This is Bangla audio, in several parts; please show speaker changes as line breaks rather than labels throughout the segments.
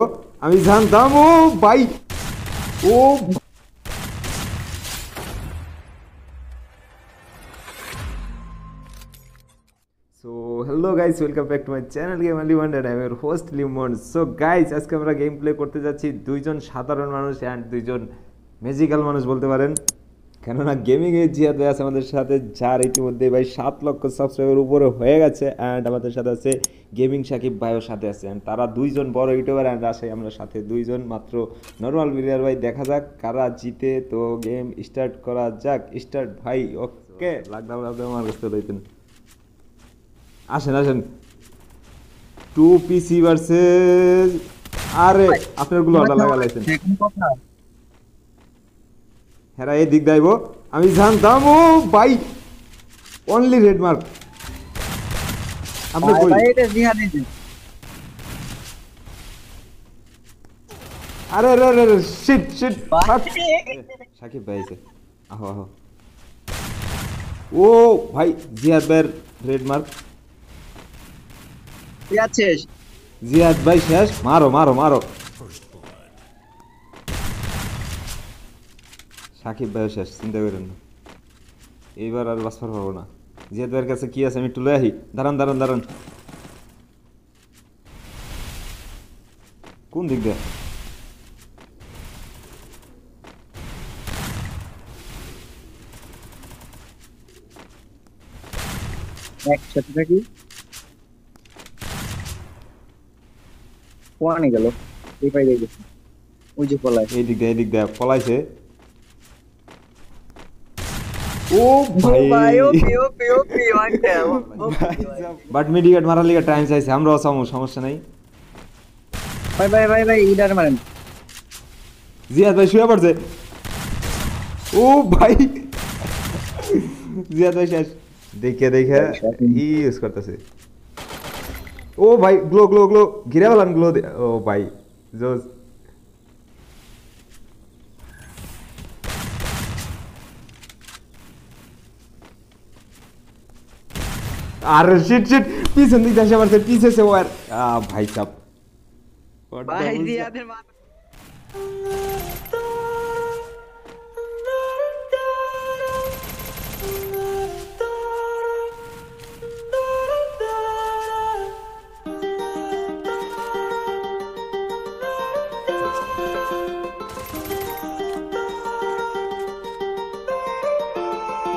আমি জানতাম, ও ভাই ও so hello guys welcome back to my channel game Ali wonder I এর হোস্ট লিমন সো গাইস আজকে আমরা গেম প্লে করতে যাচ্ছি দুইজন সাধারণ মানুষ অ্যান্ড দুইজন ম্যাজিক্যাল মানুষ বলতে পারেন। কেননা গেমিং এর জিয়াদ ভাই আছে আমাদের সাথে, যার ইতিমধ্যে ভাই সাত লক্ষ সাবস্ক্রাইবার উপরে হয়ে গেছে অ্যান্ড আমাদের সাথে আছে গেমিং সাকিব ভাইও সাথে আছে অ্যান্ড তারা দুইজন বড় ইউটিউবার অ্যান্ড আসে আমরা সাথে দুইজন মাত্র। নর্মাল প্লেয়ার ভাই, দেখা যাক কারা জিতে, তো গেম স্টার্ট করা যাক স্টার্ট ভাই ওকে লাগদাম লাগদাম আমার কাছে লইতেন। আসেন আসেন। টু পিসি ভার্সেস আরে, আপনারগুলো অর্ডার লাগালাইছেন। হ্যাঁ এই দিক দাইব। আমি জানতাম ও ভাই অনলি রেড মার্ক আপনি কই? আরে আরে আরে শিট শিট সাকিব ভাই আছে। আহো আহো। ও ভাই জিয়াদ ভাইয়ের রেড মার্ক শেষ। জিয়াদ ভাই শেষ। মারো মারো মারো। সাকিব ভাই শেষ চিন্তা করেন না। এইবার আর বাঁচবার পাবো না। জিয়াদ ভাইয়ের কাছে কি আছে আমি একটু লয়ে আহি। দাঁড়ান দাঁড়ান দাঁড়ান। কোন দিক দিয়ে?
একসাথে থাকি? কোয়ানে গেল? এই পাই গেছে ওই যে পলায়।
এই দিক দিয়ে এই দিক দিয়ে। পলাইছে। বাট মিডিকেট মারার লিগে টাইম চাইছে আমরাও চামু সমস্যা নাই।
ভাই ভাই ভাই ভাই ইডার মারেন।
জিয়াদ ভাই শুয়ে পড়ছে। ও ভাই। জিয়াদ ভাই শেষ। দেখে দেখে ই ইউজ করতেছে। ও ভাই গ্লো গ্লো গ্লো ঘিরে পেলাম গ্লো ও ভাই। জোস। अरे शिट शिट प्लीज़ संदीप दशा वर्ष पीछे से वो यार आ, भाई
साहब भाई दिया दिन बाद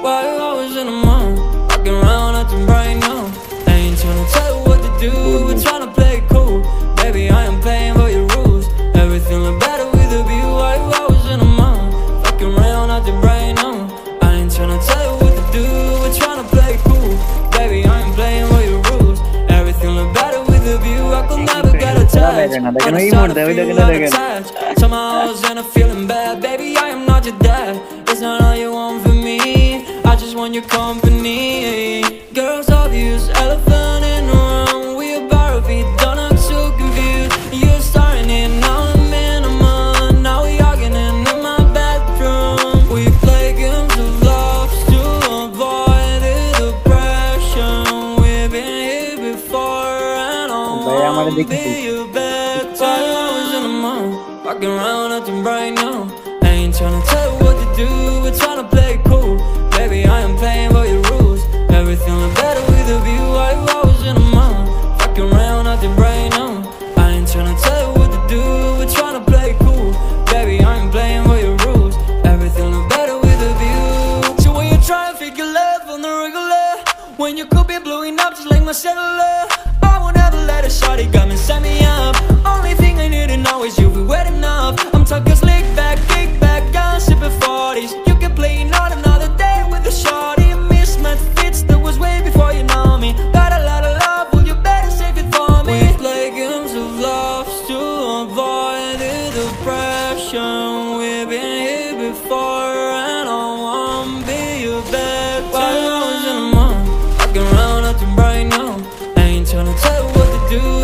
While I was in the mall, around am right now. I ain't tryna tell you what to do. We're tryna play it cool. Baby, I am playing by your rules. Everything look better with a view. I, I was in a mind? Fucking around out there right now. I ain't tryna tell you what to do. We're tryna play it cool. Baby, I am playing by your rules. Everything look better with a view. I could never get attached. I'm
starting
to feel
like
attached Somehow I was in a feeling bad. Baby, I am not your dad. It's not all you want from me. I just want your company. In the mall, walking around acting right now. I ain't tryna tell you what to do, we're tryna play cool. Baby, I am playing by your rules. Everything look better with a view. I was in the mall, walking around acting right now. I ain't tryna tell you what to do, we're tryna play cool. Baby, I am playing by your rules. Everything look better with a view. So when you try and figure love on the regular, when you could be blowing up just like my cellular, I a shorty come and set me up. Only thing I need to know is you be wet enough. Do,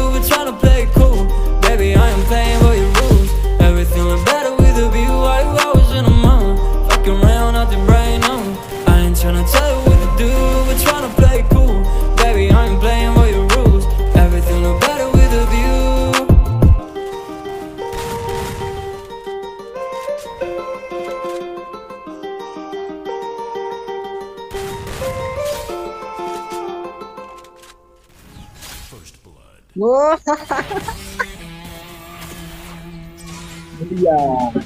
Wah.
Wow. iya.